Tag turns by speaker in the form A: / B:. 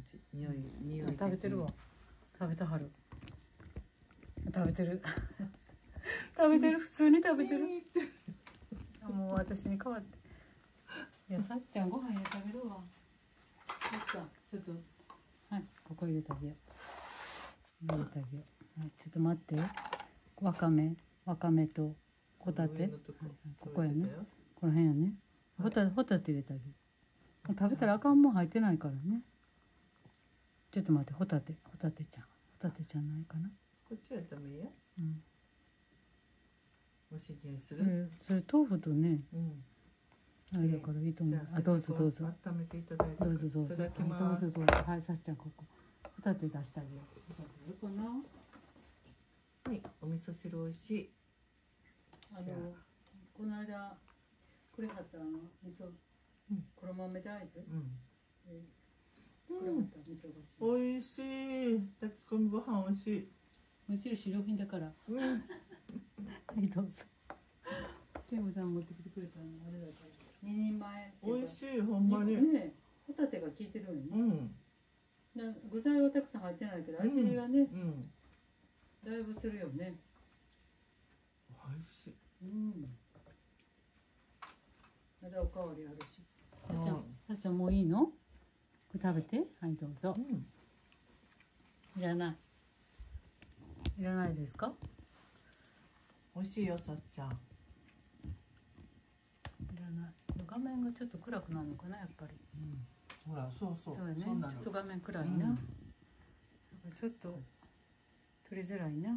A: 感じ匂い匂い
B: 食べてるわ。食べたはる。食べてる。食べてる。普通に食べてる。もう私に代わって。いやさっちゃんご飯入れてあげるわ。さっちゃんちょっと。はい。ここ入れてあげよう。入れてあげよう、はい、ちょっと待って。わかめ。わかめとホタテ。
A: 上のとこ。
B: ここやね。この辺やね。ホタホタテ入れてあげる食べたらあかんもん入ってないからねちょっと待ってホタテホタテちゃん。ホタテちゃんないかな？
A: こっちはダメや
B: うん。
A: おしにす
B: そ
A: る
B: れそれ豆腐とね
A: うん。
B: あれだからいいと思う。あどうぞどうぞ。
A: 温めていただいて
B: どうぞどうぞ。
A: いただきます。
B: はいどうぞどうぞ。はいさっちゃんここ。ホタテ出してあげよう。ホタテいるかな。
A: はいお味噌汁美味しい。
B: あのこの間くれはったあの味噌。
A: うん。
B: 黒豆大豆？
A: うん。
B: え作らはった？味噌菓子
A: 美味しい。炊き込みご飯美味しい。
B: むしろ白品だから。
A: うん。
B: はいどうぞ。ケムさん持ってきてくれたのあれだから二人前
A: 美味しいほんまに。
B: ねホタテが効いてるよね、
A: うん。
B: な具材はたくさん入ってないけど味がね、
A: うん。
B: だいぶするよね。
A: 美味しい。
B: うん。まだおかわりあるし。さちゃんさっちゃんもういいの？これ食べて。はいどうぞ。
A: うん。
B: いらない。いらないですか？
A: 美味しいよさっちゃん。
B: いらない。画面がちょっと暗くなるのかなやっぱり。
A: うん。ほらそうそう。
B: そうやね。ちょっと画面暗いな、
A: うん。
B: ちょっと撮りづらいな、
A: うん